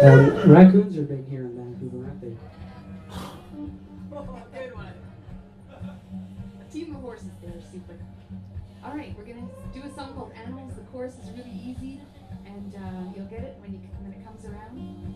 Um, raccoons are big here in Vancouver, aren't they? Good one. A team of horses there, super. All right, we're gonna do a song called Animals. The chorus is really easy, and uh, you'll get it when you when it comes around.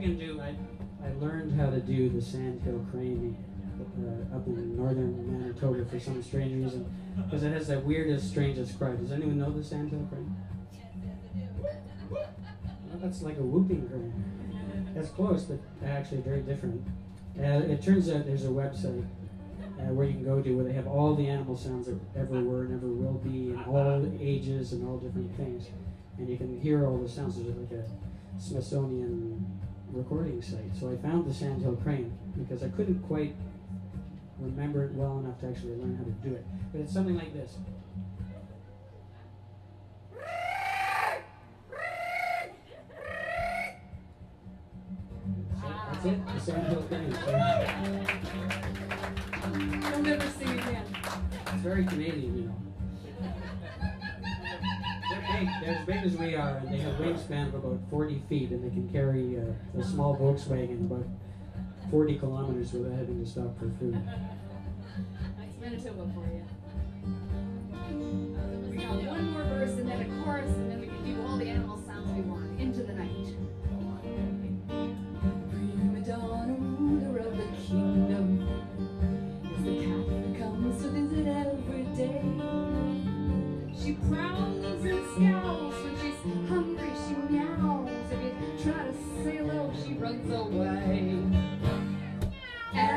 Can do. I, I learned how to do the sandhill crane uh, up in northern Manitoba for some strange reason, because it has the weirdest, strangest cry. Does anyone know the sandhill crane? Well, that's like a whooping crane. That's close, but actually very different. Uh, it turns out there's a website uh, where you can go to where they have all the animal sounds that ever were and ever will be, and all ages and all different things, and you can hear all the sounds. There's like a Smithsonian recording site. So I found the sandhill crane because I couldn't quite remember it well enough to actually learn how to do it. But it's something like this. That's it. The sandhill crane. You'll never sing again. it's very Canadian, you know. They're as big as we are, and they have wingspan of about 40 feet, and they can carry uh, a small Volkswagen about 40 kilometers without having to stop for food. That's Manitoba for you. We got one more verse and then a chorus, and then we can do all the animal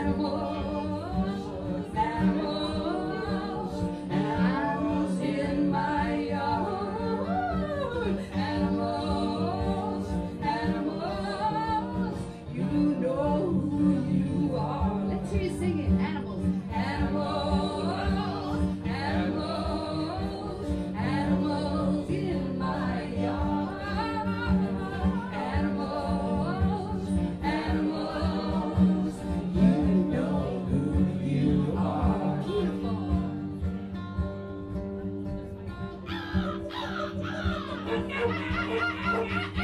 Animals, Oh, my God.